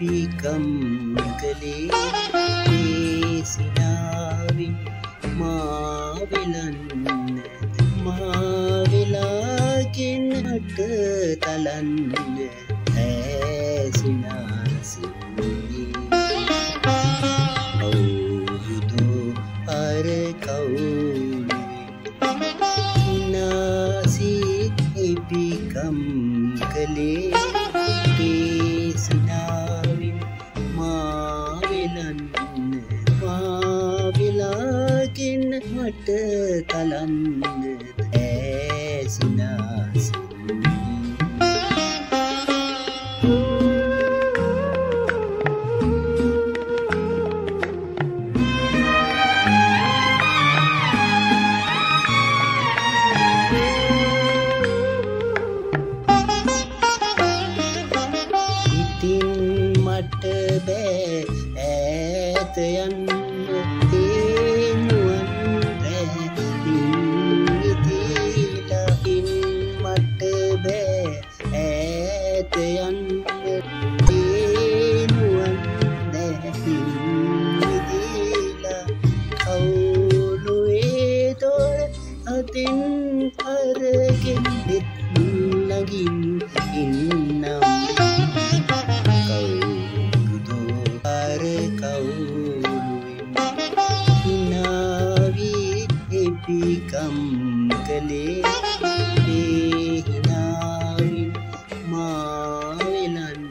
එපිකම් කළේ ඒසිනාවින් මාවෙලන්න මාවෙලාගෙනට තලන්න ඇසිනාසින්නේ කවුරුදු අර කවුලුවෙන් නාසී එපිකම් කළේ මට තලන්න ඇසිනාසින්නේ ඉතින් මට බෑ ඇත යන්න අතින් අරගෙන දෙත් ලගින් ඉන්නම්. කවුරුදු අර කවුලුවෙන් හිනාවී එපිකම් කළේ ඒහිනාවින් මාවෙලන්න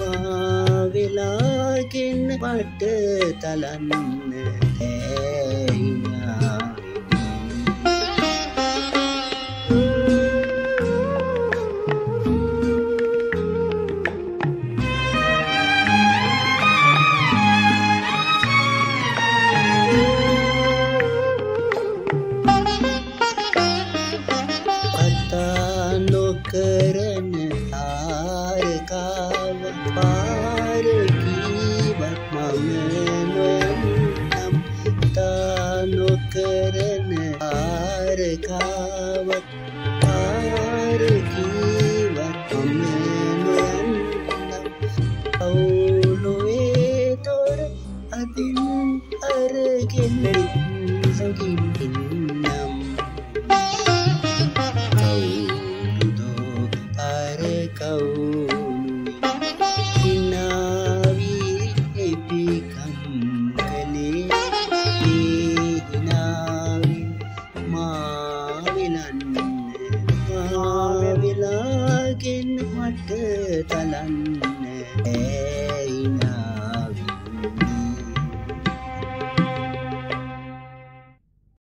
මාවෙලාගෙන මට තලන්න ඇහිනාවින් කතා නොකරන ආරකාව පාරකීවත් මම නොයන්නම් තා නොකරන ආරකාවත් පාරකීවත් මම නොයන්නම් කවුලුවේ තොර අතින් අරගෙන සකින් මට තලන්න. ඇ